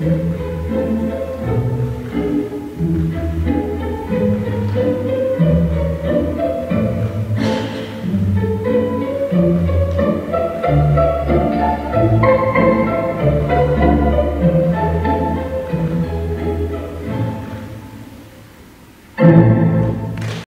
Música